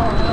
Oh.